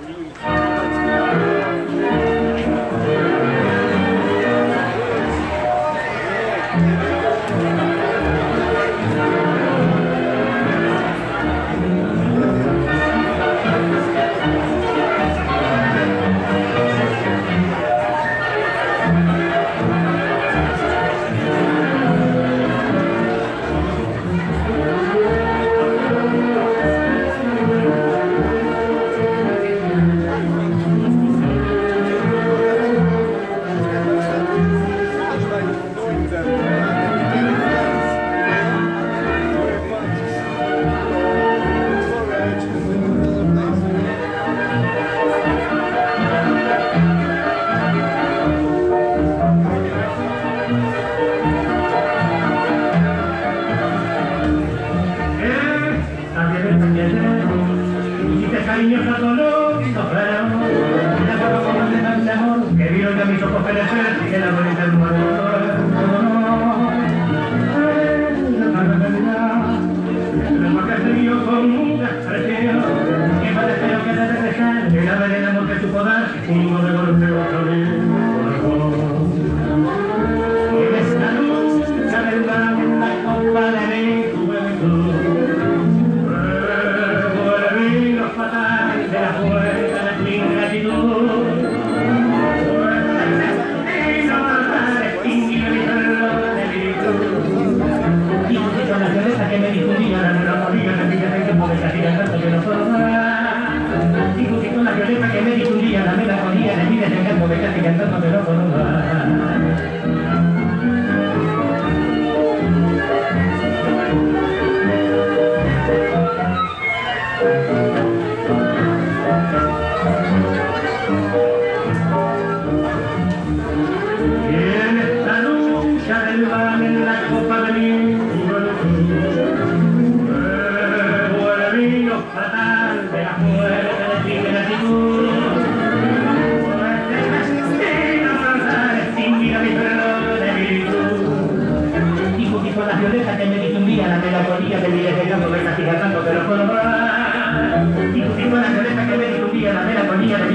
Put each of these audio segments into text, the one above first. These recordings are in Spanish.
really. de pañalero, hiciste cariñosa tu olor y sobramos. De amor, que vino que mis ojos perecer, y que la bonita luz me motora, como no. Un que me discutían, me que que nosotros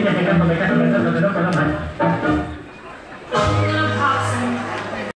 que ya